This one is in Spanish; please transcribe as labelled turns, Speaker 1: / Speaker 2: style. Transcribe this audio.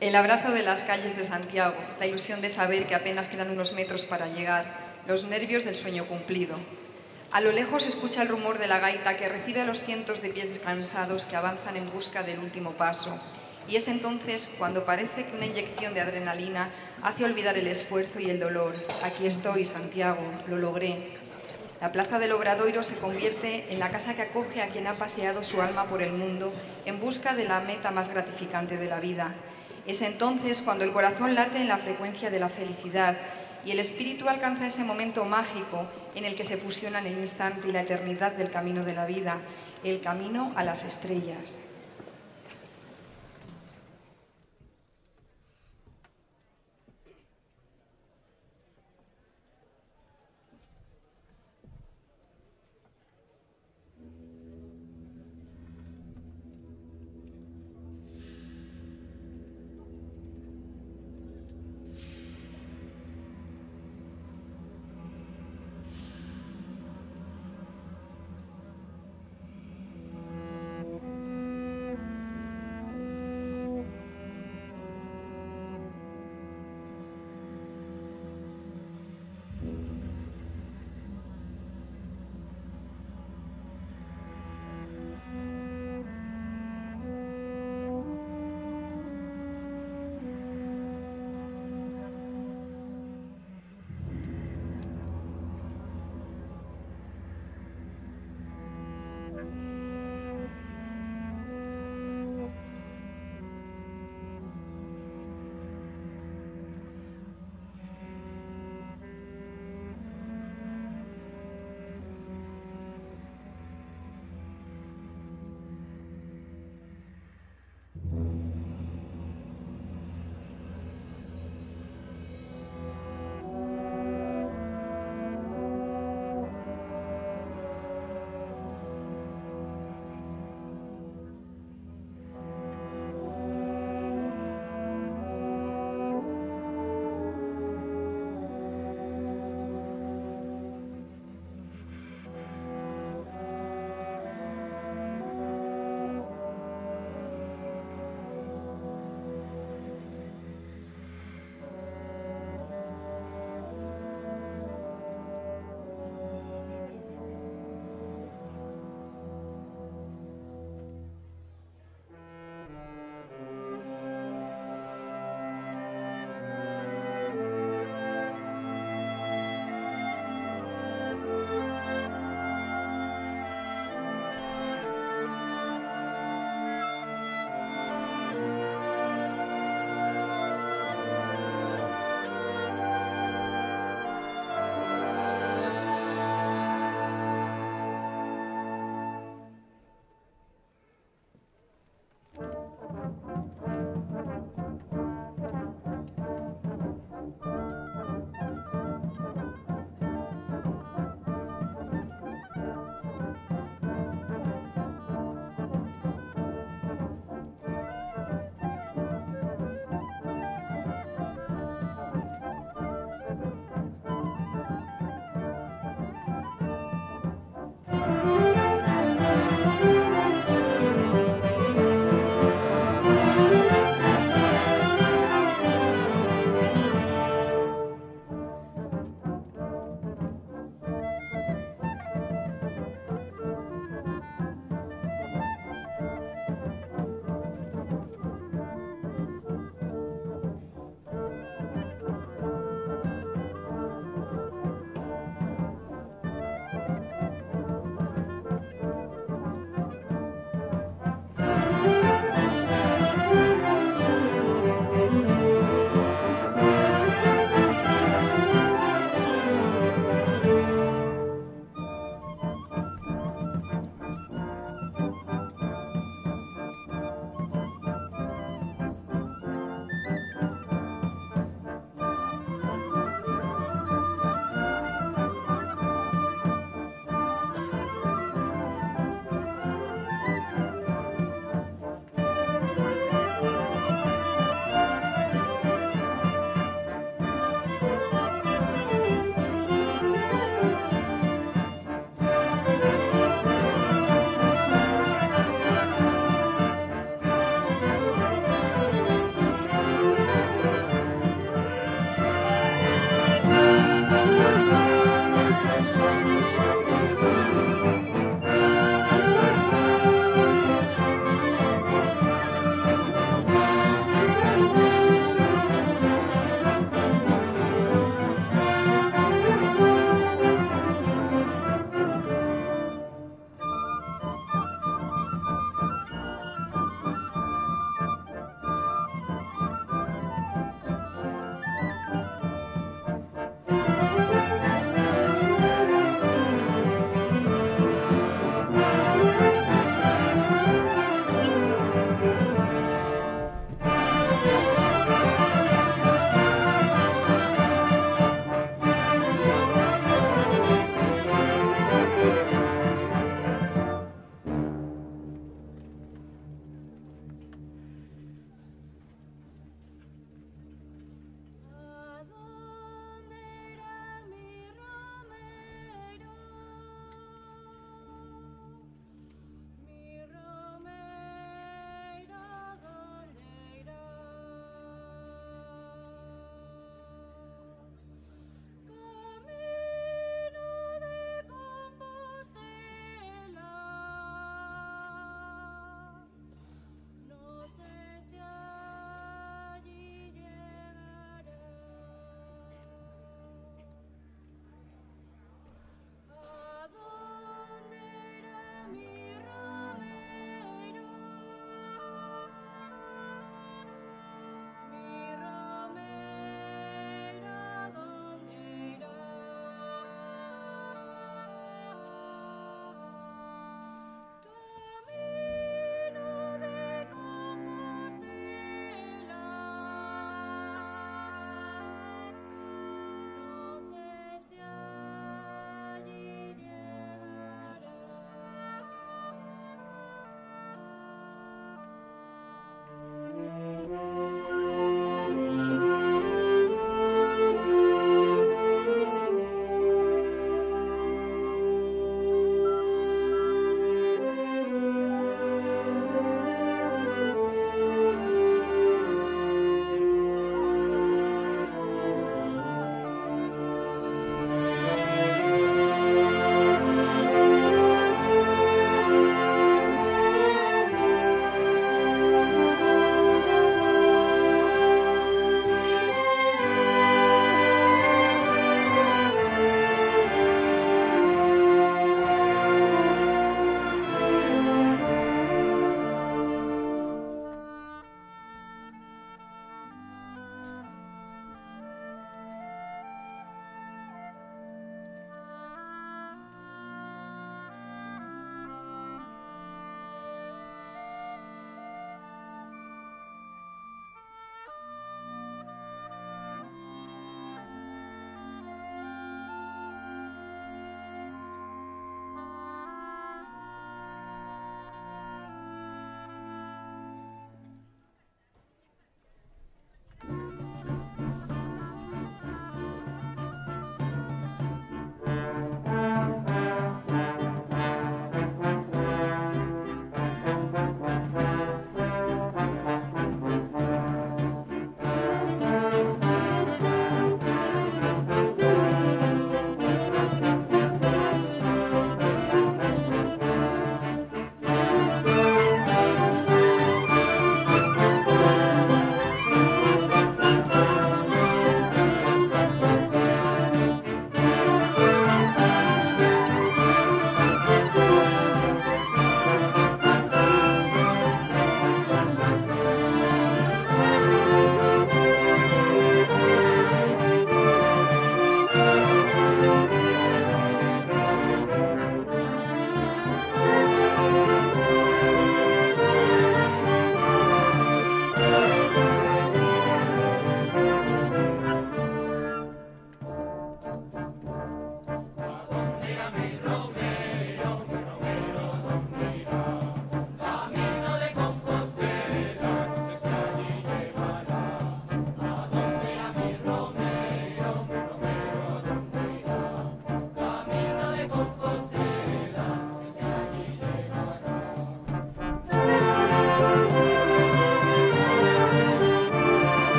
Speaker 1: El abrazo de las calles de Santiago, la ilusión de saber que apenas quedan unos metros para llegar, los nervios del sueño cumplido. A lo lejos escucha el rumor de la gaita que recibe a los cientos de pies descansados que avanzan en busca del último paso. Y es entonces cuando parece que una inyección de adrenalina hace olvidar el esfuerzo y el dolor. Aquí estoy, Santiago, lo logré. La plaza del Obradoiro se convierte en la casa que acoge a quien ha paseado su alma por el mundo en busca de la meta más gratificante de la vida es entonces cuando el corazón late en la frecuencia de la felicidad y el espíritu alcanza ese momento mágico en el que se fusionan el instante y la eternidad del camino de la vida, el camino a las estrellas.